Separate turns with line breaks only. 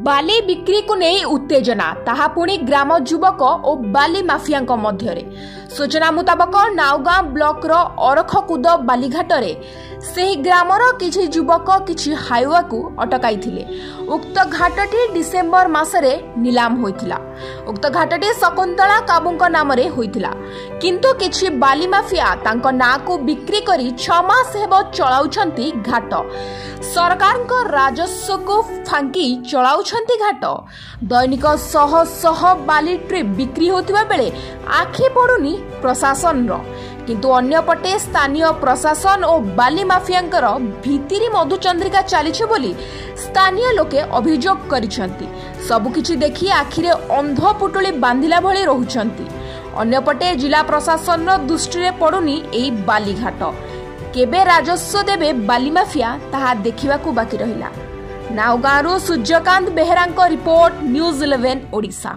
ବାଲି ବିକ୍ରିକୁ ନେଇ ଉତ୍ତେଜନା ତାହା ପୁଣି ଗ୍ରାମ ଯୁବକ ଓ ବାଲି ମାଫିଆଙ୍କ ମଧ୍ୟରେ ସୂଚନା ମୁତାବକ ନାଉଗାଁ ବ୍ଲକର ଅରଖକୁଦ ବାଲିଘାଟରେ ସେହି ଗ୍ରାମର କିଛି ଯୁବକ କିଛି ହାଇୱାକୁ ଅଟକାଇଥିଲେ। ଉକ୍ତ ଘାଟଟି ଡିସେମ୍ବର ମାସରେ ନିଲାମ ହୋଇଥିଲା। ଉକ୍ତ ଘାଟଟି ଶକୁନ୍ତଳା କାବୁଙ୍କ ନାମରେ ହୋଇଥିଲା। କିନ୍ତୁ କିଛି ବାଲି ମାଫିଆ ତାଙ୍କ ନାଁକୁ ବିକ୍ରି କରି ଛଅ ମାସ ହେବ ଚଳାଉଛନ୍ତି ଘାଟ। ସରକାରଙ୍କ ରାଜସ୍ୱକୁ ଫାଙ୍କି ଚଳାଉଛନ୍ତି ଘାଟ। ଦୈନିକ ଶହ ଶହ ବାଲି ଟ୍ରିପ୍ ବିକ୍ରି ହେଉଥିବା ବେଳେ ଆଖି ପଡ଼ୁନି ପ୍ରଶାସନର। କିନ୍ତୁ ଅନ୍ୟପଟେ ସ୍ଥାନୀୟ ପ୍ରଶାସନ ଓ ବାଲି ମାଫିଆଙ୍କର ଭିତିରି ମଧୁଚନ୍ଦ୍ରିକା ଚାଲିଛି ବୋଲି ସ୍ଥାନୀୟ ଲୋକେ ଅଭିଯୋଗ କରିଛନ୍ତି ସବୁକିଛି ଦେଖି ଆଖିରେ ଅନ୍ଧ ପୁଟୁଳି ବାନ୍ଧିଲା ଭଳି ରହୁଛନ୍ତି ଅନ୍ୟପଟେ ଜିଲ୍ଲା ପ୍ରଶାସନର ଦୃଷ୍ଟିରେ ପଡ଼ୁନି ଏହି ବାଲିଘାଟ। କେବେ ରାଜସ୍ୱ ଦେବେ ବାଲି ମାଫିଆ ତାହା ଦେଖିବାକୁ ବାକି ରହିଲା। ନାଉଗାଁରୁ ସୂର୍ଯ୍ୟକାନ୍ତ ବେହେରାଙ୍କ ରିପୋର୍ଟ ନ୍ୟୁଜ୍ ଇଲେଭେନ୍ ଓଡ଼ିଶା।